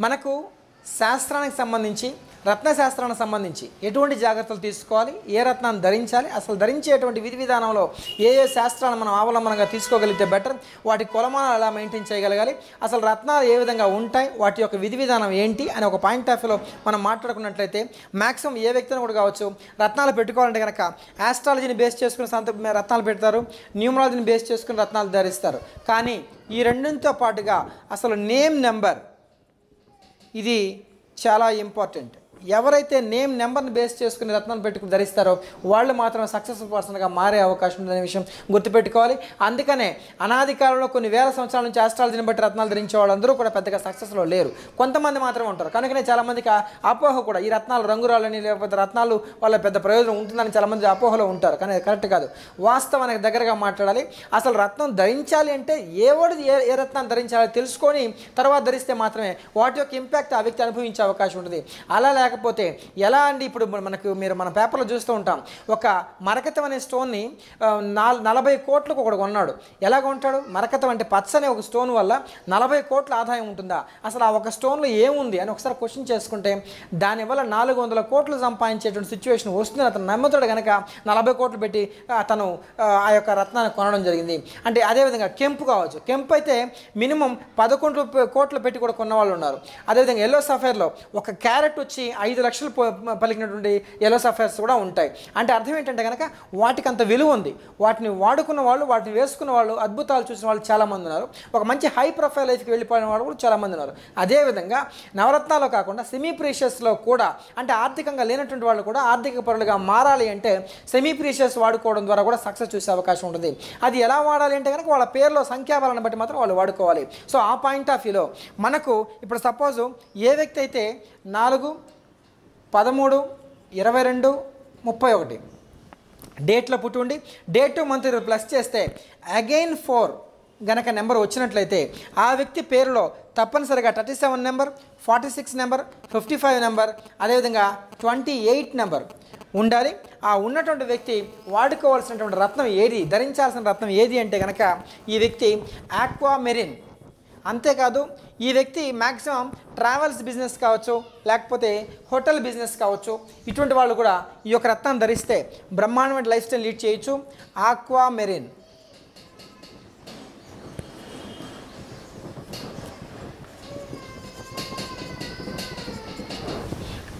మనకు శాస్త్రానికి సంబంధించి రత్నశాస్త్రానికి సంబంధించి ఎటువంటి జాగ్రత్తలు తీసుకోవాలి? ఏ రత్నాన్ని ధరించాలి? అసలు ధరించేటువంటి విధి విధానంలో ఏ ఏ శాస్త్రాలను మనం అవలంబనంగా తీసుకోగలిగితే బెటర్? వాటి కొలమానాలు ఎలా మెయింటైన్ చేయగలగాలి? అసలు రత్నాలు ఏ విధంగా ఉంటాయి? వాటి యొక్క విధి విధానం ఏంటి? అని ఒక పాయింట్ ఆఫ్ వ్యూలో మనం మాట్లాడుకున్నట్లయితే మ్యాక్సిమం ఏ వ్యక్తిని కూడా కావచ్చు రత్నాలు పెట్టుకోవాలంటే కనుక ఆస్ట్రాలజీని బేస్ చేసుకుని సంత రత్నాలు పెడతారు న్యూమరాలజీని బేస్ చేసుకుని రత్నాలు ధరిస్తారు. కానీ ఈ రెండింటితో పాటుగా అసలు నేమ్ నెంబర్ ఇది చాలా ఇంపార్టెంట్. ఎవరైతే నేమ్ నెంబర్ని బేస్ చేసుకుని రత్నాలు పెట్టుకుని ధరిస్తారో వాళ్ళు మాత్రం సక్సెస్ఫుల్ పర్సన్గా మారే అవకాశం ఉందనే విషయం గుర్తుపెట్టుకోవాలి. అందుకనే అనాది కాలంలో కొన్ని వేల సంవత్సరాల నుంచి ఆస్ట్రాలజీని బట్టి రత్నాలు ధరించే వాళ్ళందరూ కూడా పెద్దగా సక్సెస్లో లేరు. కొంతమంది మాత్రమే ఉంటారు. కనుకనే చాలామందికి అపోహ కూడా ఈ రత్నాలు రంగురాలని లేకపోతే రత్నాలు వాళ్ళ పెద్ద ప్రయోజనం ఉంటుందని చాలామంది అపోహలో ఉంటారు. కానీ అది కరెక్ట్ కాదు. వాస్తవానికి దగ్గరగా మాట్లాడాలి. అసలు రత్నం ధరించాలి అంటే ఏ వాడు ఏ ఏ రత్నాన్ని ధరించాలో తెలుసుకొని తర్వాత ధరిస్తే మాత్రమే వాటి యొక్క ఇంపాక్ట్ ఆ వ్యక్తి అనుభవించే అవకాశం ఉంటుంది. అలా లేకపోతే ఎలా అండి ఇప్పుడు మనకు మీరు మన పేపర్లో చూస్తూ ఉంటాం. ఒక మరకతం అనే స్టోన్ని నలభై కోట్లకు ఒకడు కొన్నాడు. ఎలా కొంటాడు? మరకతం అంటే పచ్చని ఒక స్టోన్ వల్ల నలభై కోట్ల ఆదాయం ఉంటుందా? అసలు ఆ ఒక స్టోన్లో ఏముంది అని ఒకసారి క్వశ్చన్ చేసుకుంటే దానివల్ల నాలుగు వందల కోట్లు సంపాదించేటువంటి సిచ్యువేషన్ వస్తుంది అతను నమ్ముతాడు కనుక నలభై కోట్లు పెట్టి అతను ఆ, యొక్క రత్నాన్ని కొనడం జరిగింది. అంటే అదేవిధంగా కెంపు కావచ్చు. కెంపు అయితే మినిమం పదకొండు కోట్లు పెట్టి కూడా కొన్న వాళ్ళు ఉన్నారు అదేవిధంగా ఎల్లో సఫేర్లో ఒక క్యారెట్ వచ్చి ఐదు లక్షలు పలికినటువంటి ఎల్లో సఫైర్స్ కూడా ఉంటాయి. అంటే అర్థం ఏంటంటే కనుక వాటికి అంత విలువ ఉంది. వాటిని వాడుకున్న వాళ్ళు వాటిని వేసుకున్న వాళ్ళు అద్భుతాలు చూసిన వాళ్ళు చాలామంది ఉన్నారు. ఒక మంచి హై ప్రొఫైల్ లైఫ్కి వెళ్ళిపోయిన వాళ్ళు కూడా చాలామంది ఉన్నారు. అదేవిధంగా నవరత్నాలు కాకుండా సెమీ ప్రీషియస్లో కూడా అంటే ఆర్థికంగా లేనటువంటి వాళ్ళు కూడా ఆర్థిక పరులుగా మారాలి అంటే సెమీ ప్రీషియస్ వాడుకోవడం ద్వారా కూడా సక్సెస్ చూసే అవకాశం ఉంటుంది. అది ఎలా వాడాలి అంటే కనుక వాళ్ళ పేర్లో సంఖ్యాబలాన్ని బట్టి మాత్రం వాళ్ళు వాడుకోవాలి. సో ఆ పాయింట్ ఆఫ్ వ్యూలో మనకు ఇప్పుడు సపోజు ఏ వ్యక్తి అయితే నాలుగు పదమూడు ఇరవై రెండు ముప్పై ఒకటి. డేట్లో పుట్టుండి డేట్ టు మంత్ ప్లస్ చేస్తే అగైన్ ఫోర్ గనక నెంబర్ వచ్చినట్లయితే ఆ వ్యక్తి పేరులో తప్పనిసరిగా thirty seven number forty six number fifty five number అదేవిధంగా ట్వంటీ ఎయిట్ నెంబర్ ఉండాలి. ఆ ఉన్నటువంటి వ్యక్తి వాడుకోవాల్సినటువంటి రత్నం ఏది ధరించాల్సిన రత్నం ఏది అంటే కనుక ఈ వ్యక్తి ఆక్వా మెరిన్ అంతేకాదు ఈ వ్యక్తి మ్యాక్సిమం ట్రావెల్స్ బిజినెస్ కావచ్చు లేకపోతే హోటల్ బిజినెస్ కావచ్చు ఇటువంటి వాళ్ళు కూడా ఈ యొక్క రత్నాన్ని ధరిస్తే బ్రహ్మాండమైన లైఫ్ స్టైల్ లీడ్ చేయొచ్చు. ఆక్వా మెరీన్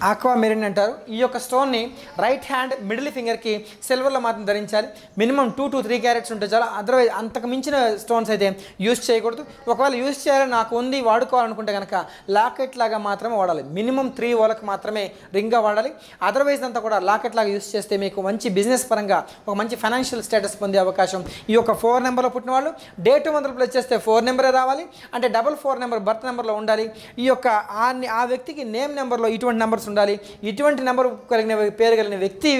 ఆక్వా మెరిన్ అంటారు. ఈ యొక్క స్టోన్ని రైట్ హ్యాండ్ మిడిల్ ఫింగర్కి సిల్వర్లో మాత్రం ధరించాలి. Minimum two to three carats ఉంటే చాలా. అదర్వైజ్ అంతకు మించిన స్టోన్స్ అయితే యూస్ చేయకూడదు. ఒకవేళ యూస్ చేయాలని నాకు ఉంది వాడుకోవాలనుకుంటే కనుక లాకెట్ లాగా మాత్రమే వాడాలి. మినిమం త్రీ ఓలకు మాత్రమే రింగ్గా వాడాలి. అదర్వైజ్ అంతా కూడా లాకెట్ లాగా యూస్ చేస్తే మీకు మంచి బిజినెస్ పరంగా ఒక మంచి ఫైనాన్షియల్ స్టేటస్ పొందే అవకాశం. ఈ యొక్క ఫోర్ నెంబర్లో పుట్టిన వాళ్ళు డేట్ మంత్ ప్లస్ చేస్తే ఫోర్ నెంబరే రావాలి? అంటే డబల్ ఫోర్ నెంబర్ బర్త్ నెంబర్లో ఉండాలి. ఈ యొక్క ఆ వ్యక్తికి నేమ్ నెంబర్లో ఇటువంటి నెంబర్స్ ఉండాలి. ఇటువంటి నెంబర్ కలిగిన పేరు కలిగిన వ్యక్తి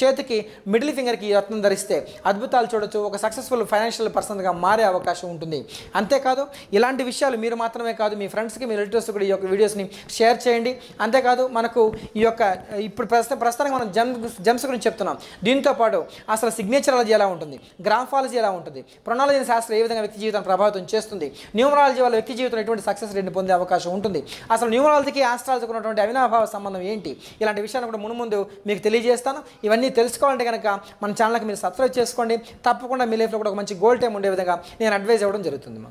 చేతికి మిడిల్ ఫింగర్కి ఈ రత్నం ధరిస్తే అద్భుతాలు చూడొచ్చు. ఒక సక్సెస్ఫుల్ ఫైనాన్షియల్ పర్సన్గా మారే అవకాశం ఉంటుంది. అంతేకాదు ఇలాంటి విషయాలు మీరు మాత్రమే కాదు మీ ఫ్రెండ్స్కి మీ రిలేటివ్స్ కూడా ఈ యొక్క వీడియోస్ని షేర్ చేయండి. అంతేకాదు మనకు ఈ యొక్క ఇప్పుడు ప్రస్తుతం ప్రస్తుతానికి మనం జమ్ జమ్స్ గురించి చెప్తున్నాం. దీంతో పాటు అసలు సిగ్నేచరాలజీ ఎలా ఉంటుంది? గ్రాఫాలజీ ఎలా ఉంటుంది? ప్రొనాలజీ శాస్త్రం ఏ విధంగా వ్యక్తి జీవితాన్ని ప్రభావితం చేస్తుంది? న్యూమరాలజీ వల్ల వ్యక్తి జీవితంలో ఎటువంటి సక్సెస్ రేట్ని పొందే అవకాశం ఉంటుంది? అసలు న్యూమరాలజీకి ఆస్ట్రాలజీకి ఉన్నటువంటి అవినాభావ సంబంధం ఏంటి? ఇలాంటి విషయాన్ని కూడా మునుముందు మీకు తెలియజేస్తాను. ఇవన్నీ తెలుసుకోవాలంటే కనుక మన ఛానల్కి మీరు సబ్స్క్రైబ్ చేసుకోండి. తప్పకుండా మీ లైఫ్లో కూడా ఒక మంచి గోల్ టైం ఉండే విధంగా నేను అడ్వైజ్ ఇవ్వడం జరుగుతుంది మా.